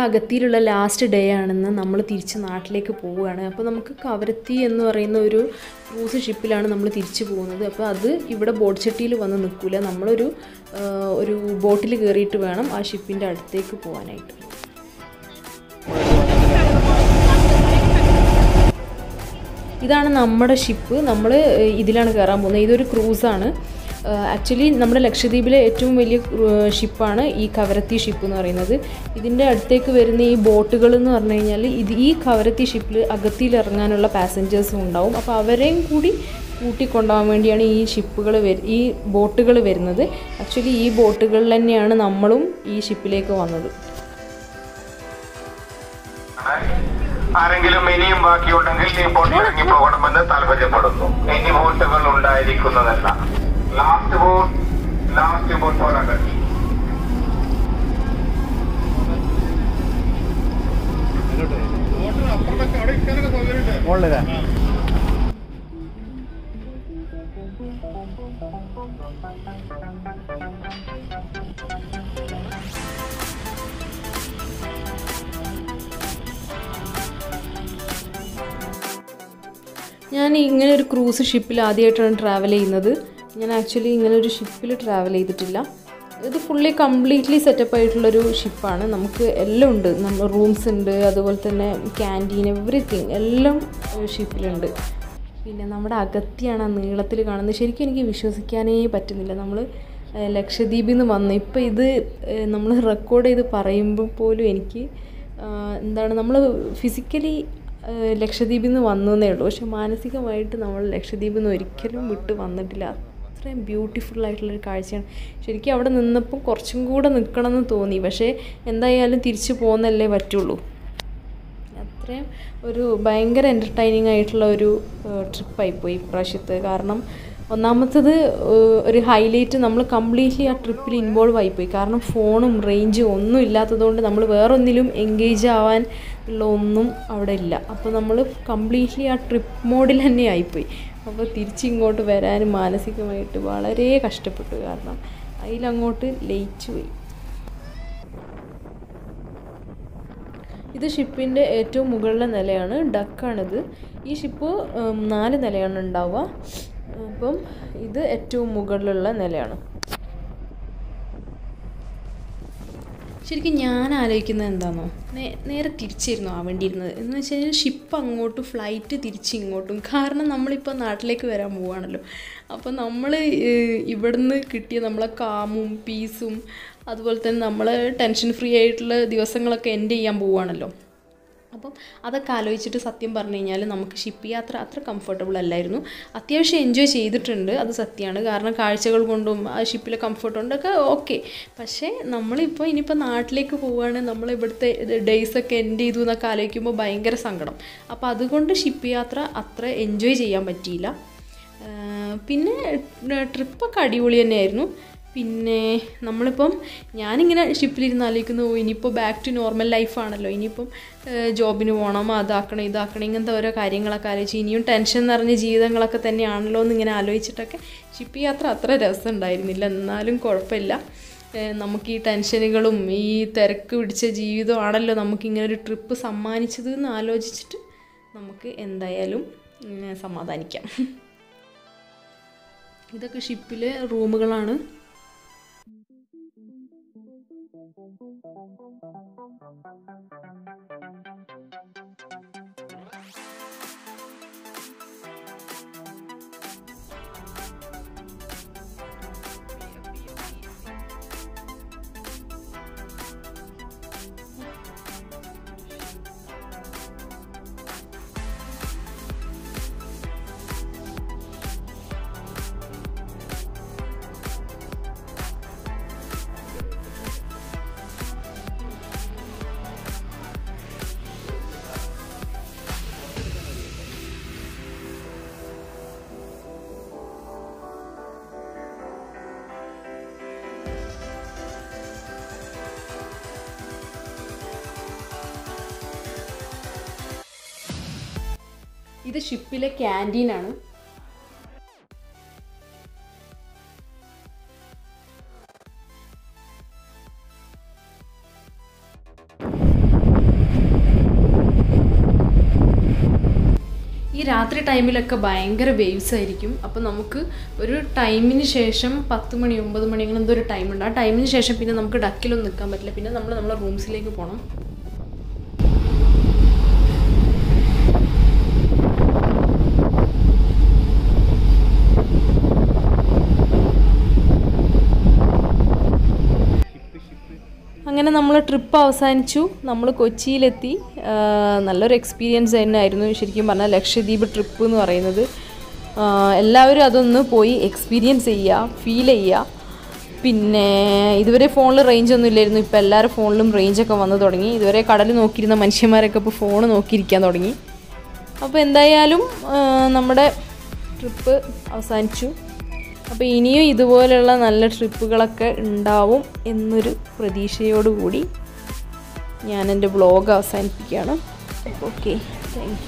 നമ്മുടെ അകത്തിയിലുള്ള last day ആണെന്ന് നമ്മൾ തിരിച്ച് നാട്ടിലേക്ക് പോവുകയാണ്. അപ്പോൾ നമുക്ക് കവരത്തി എന്ന് പറയുന്ന ഒരു ക്രൂസ് ഷിപ്പിലാണ് നമ്മൾ തിരിച്ചു പോകുന്നത്. അപ്പോൾ അത് ഇവിടെ ബോട്ട് ചട്ടിയിൽ വന്ന് നിൽക്കില്ല നമ്മളൊരു ഒരു ബോട്ടിൽ കയറിയിട്ട് വേണം ആ ഷിപ്പിന്റെ അടുത്തേക്ക് പോകാനായിട്ട്. ഇതാണ് നമ്മുടെ ഷിപ്പ് നമ്മൾ ഇതിലാണ് കയറാൻ പോകുന്നത്. ഇതൊരു ക്രൂസാണ് ആക്ച്വലി നമ്മുടെ ലക്ഷദ്വീപിലെ ഏറ്റവും വലിയ ഷിപ്പാണ് ഈ കവരത്തി ഷിപ്പ് എന്ന് പറയുന്നത്. ഇതിന്റെ അടുത്തേക്ക് വരുന്ന ഈ ബോട്ടുകൾ എന്ന് പറഞ്ഞു കഴിഞ്ഞാൽ ഇത് ഈ കവരത്തി ഷിപ്പിൽ അകത്തിയിൽ ഇറങ്ങാനുള്ള പാസഞ്ചേഴ്സും ഉണ്ടാവും. അപ്പോൾ അവരെയും കൂടി കൂട്ടിക്കൊണ്ടുപോകാൻ വേണ്ടിയാണ് ഈ ഷിപ്പുകൾ വരു ഈ ബോട്ടുകൾ വരുന്നത്. ആക്ച്വലി ഈ ബോട്ടുകളിൽ തന്നെയാണ് നമ്മളും ഈ ഷിപ്പിലേക്ക് വന്നത്. ആരെങ്കിലും ഇനിയും ബാക്കിയുണ്ടെങ്കിൽ ഈ ബോട്ടിൽ ഇറങ്ങി പോകണമെന്ന് താല്പര്യപ്പെടുന്നു. ഇനി ബോട്ടുകൾ ഉണ്ടായിരിക്കുന്നതല്ല. ലാസ്റ്റ് ബോട്ട് ലാസ്റ്റ് ബോട്ട് പോരാട്ടം മുകളിലാ ഞാൻ ഇങ്ങനെ ഒരു ക്രൂസ് ഷിപ്പിൽ ആദ്യമായിട്ടാണ് ട്രാവൽ ചെയ്യുന്നത്. ഞാൻ ആക്ച്വലി ഇങ്ങനെ ഒരു ഷിപ്പിൽ ട്രാവൽ ചെയ്തിട്ടില്ല. ഇത് ഫുള്ളി കംപ്ലീറ്റ്ലി സെറ്റപ്പ് ആയിട്ടുള്ളൊരു ഷിപ്പാണ് നമുക്ക് എല്ലാം ഉണ്ട്. നമ്മൾ റൂംസ് ഉണ്ട് അതുപോലെ തന്നെ ക്യാന്റീൻ എവറിത്തിങ് എല്ലാം ഷിപ്പിലുണ്ട് പിന്നെ നമ്മുടെ അകത്തിയാണ് ആ നീളത്തിൽ കാണുന്നത്. ശരിക്കും എനിക്ക് വിശ്വസിക്കാനേ പറ്റുന്നില്ല. നമ്മൾ ലക്ഷദ്വീപിൽ നിന്ന് വന്നു. ഇപ്പോൾ ഇത് നമ്മൾ റെക്കോർഡ് ചെയ്ത് പറയുമ്പോൾ പോലും എനിക്ക് എന്താണ് നമ്മൾ ഫിസിക്കലി ലക്ഷദ്വീപിൽ നിന്ന് വന്നു എന്നേ ഉള്ളൂ. പക്ഷെ മാനസികമായിട്ട് നമ്മൾ ലക്ഷദ്വീപിൽ നിന്ന് ഒരിക്കലും വിട്ട് വന്നിട്ടില്ല. അത്രയും ബ്യൂട്ടിഫുൾ ആയിട്ടുള്ളൊരു കാഴ്ചയാണ്. ശരിക്കും അവിടെ നിന്നപ്പം കുറച്ചും കൂടെ നിൽക്കണമെന്ന് തോന്നി. പക്ഷേ എന്തായാലും തിരിച്ചു പോകുന്നല്ലേ പറ്റുള്ളൂ. അത്രയും ഒരു ഭയങ്കര എന്റർടൈനിങ് ആയിട്ടുള്ള ഒരു ട്രിപ്പായിപ്പോയി ഇപ്രാവശ്യത്ത്. കാരണം ഒന്നാമത്തത് ഒരു ഹൈലൈറ്റ് നമ്മൾ കംപ്ലീറ്റ്ലി ആ ട്രിപ്പിൽ ഇൻവോൾവ് ആയിപ്പോയി. കാരണം ഫോണും റേഞ്ചും ഒന്നും ഇല്ലാത്തതുകൊണ്ട് നമ്മൾ വേറൊന്നിലും എൻഗേജ് ആവാൻ ഉള്ള ഒന്നും അവിടെ ഇല്ല. അപ്പോൾ നമ്മൾ കംപ്ലീറ്റ്ലി ആ ട്രിപ്പ് മോഡിൽ തന്നെ ആയിപ്പോയി. അപ്പോൾ തിരിച്ചിങ്ങോട്ട് വരാൻ മാനസികമായിട്ട് വളരെ കഷ്ടപ്പെട്ടു. കാരണം അതിലങ്ങോട്ട് ലയിച്ചു പോയി. ഇത് ഷിപ്പിന്റെ ഏറ്റവും മുകളിലെ നിലയാണ്. ഡക്കാണിത്. ഈ ഷിപ്പ് നാല് നിലയാണ് ഉണ്ടാവുക. അപ്പം ഇത് ഏറ്റവും മുകളിലുള്ള നിലയാണ്. ശരിക്കും ഞാൻ ആലോചിക്കുന്നത് എന്താണോ നേരെ തിരിച്ചിരുന്നു ആവേണ്ടിയിരുന്നത് എന്ന് വെച്ച് കഴിഞ്ഞാൽ ഷിപ്പ് അങ്ങോട്ടും ഫ്ലൈറ്റ് തിരിച്ച് ഇങ്ങോട്ടും. കാരണം നമ്മളിപ്പോൾ നാട്ടിലേക്ക് വരാൻ പോവാണല്ലോ. അപ്പോൾ നമ്മൾ ഇവിടുന്ന് കിട്ടിയ നമ്മളെ കാമും പീസും അതുപോലെ തന്നെ നമ്മൾ ടെൻഷൻ ഫ്രീ ആയിട്ടുള്ള ദിവസങ്ങളൊക്കെ എൻഡ് ചെയ്യാൻ പോവുകയാണല്ലോ അപ്പം അതൊക്കെ ആലോചിച്ചിട്ട് സത്യം പറഞ്ഞു കഴിഞ്ഞാൽ നമുക്ക് ഷിപ്പ് യാത്ര അത്ര കംഫർട്ടബിൾ അല്ലായിരുന്നു. അത്യാവശ്യം എൻജോയ് ചെയ്തിട്ടുണ്ട് അത് സത്യമാണ് കാരണം കാഴ്ചകൾ കൊണ്ടും ആ ഷിപ്പിലെ കംഫർട്ട് കൊണ്ടൊക്കെ ഓക്കെ പക്ഷേ നമ്മളിപ്പോൾ ഇനിയിപ്പോൾ നാട്ടിലേക്ക് പോവുകയാണ് നമ്മൾ ഇവിടുത്തെ ഡേയ്സൊക്കെ എൻഡ് ചെയ്തു എന്നൊക്കെ ആലോചിക്കുമ്പോൾ ഭയങ്കര സങ്കടം. അപ്പോൾ അതുകൊണ്ട് ഷിപ്പ് യാത്ര അത്ര എൻജോയ് ചെയ്യാൻ പറ്റിയില്ല. പിന്നെ ട്രിപ്പൊക്കെ അടിപൊളി തന്നെയായിരുന്നു. പിന്നെ നമ്മളിപ്പം ഞാനിങ്ങനെ ഷിപ്പിലിരുന്ന് ആലോചിക്കുന്നു "ഓ, ഇനിയിപ്പോൾ ബാക്ക് ടു നോർമൽ ലൈഫാണല്ലോ ഇനിയിപ്പം ജോബിന് പോകണം അതാക്കണം ഇതാക്കണം ഇങ്ങനത്തെ ഓരോ കാര്യങ്ങളൊക്കെ ആലോചിച്ച് ഇനിയും ടെൻഷൻ നിറഞ്ഞ ജീവിതങ്ങളൊക്കെ തന്നെയാണല്ലോ എന്ന് ഇങ്ങനെ ആലോചിച്ചിട്ടൊക്കെ ഷിപ്പ് യാത്ര അത്ര രസം ഉണ്ടായിരുന്നില്ല എന്നാലും കുഴപ്പമില്ല. നമുക്ക് ഈ ടെൻഷനുകളും ഈ തിരക്ക് പിടിച്ച ജീവിതമാണല്ലോ നമുക്കിങ്ങനെ ഒരു ട്രിപ്പ് സമ്മാനിച്ചത് എന്ന് ആലോചിച്ചിട്ട് നമുക്ക് എന്തായാലും സമാധാനിക്കാം. ഇതൊക്കെ ഷിപ്പിലെ റൂമുകളാണ്. Thank you. ഇത് ഷിപ്പിലെ ക്യാന്റീനാണ്. ഈ രാത്രി ടൈമിലൊക്കെ ഭയങ്കര വേവ്സ് ആയിരിക്കും. അപ്പോൾ നമുക്ക് ഒരു ടൈമിന് ശേഷം പത്ത് മണി ഒമ്പത് മണി അങ്ങനെ എന്തോ ഒരു ടൈമുണ്ട് ആ ടൈമിന് ശേഷം പിന്നെ നമുക്ക് ഡക്കിലൊന്നും നിൽക്കാൻ പറ്റില്ല. പിന്നെ നമ്മൾ നമ്മളെ റൂംസിലേക്ക് പോകണം അങ്ങനെ നമ്മൾ ട്രിപ്പ് അവസാനിച്ചു. നമ്മൾ കൊച്ചിയിലെത്തി. നല്ലൊരു എക്സ്പീരിയൻസ് തന്നെയായിരുന്നു. ശരിക്കും പറഞ്ഞാൽ ലക്ഷദ്വീപ് ട്രിപ്പ് എന്ന് പറയുന്നത്. എല്ലാവരും അതൊന്ന് പോയി എക്സ്പീരിയൻസ് ചെയ്യുക ഫീൽ ചെയ്യുക പിന്നെ ഇതുവരെ ഫോണിൽ റേഞ്ച് ഒന്നും ഇല്ലായിരുന്നു. ഇപ്പോൾ എല്ലാവരുടെ ഫോണിലും റേഞ്ചൊക്കെ വന്നു തുടങ്ങി. ഇതുവരെ കടൽ നോക്കിയിരുന്ന മനുഷ്യന്മാരൊക്കെ ഇപ്പോൾ ഫോൺ നോക്കിയിരിക്കാൻ തുടങ്ങി. അപ്പോൾ എന്തായാലും നമ്മുടെ ട്രിപ്പ് അവസാനിച്ചു. അപ്പോൾ ഇനിയും ഇതുപോലെയുള്ള നല്ല ട്രിപ്പുകളൊക്കെ ഉണ്ടാവും എന്നൊരു പ്രതീക്ഷയോടുകൂടി ഞാൻ എന്റെ ബ്ലോഗ് അവസാനിപ്പിക്കുകയാണ്. Okay thank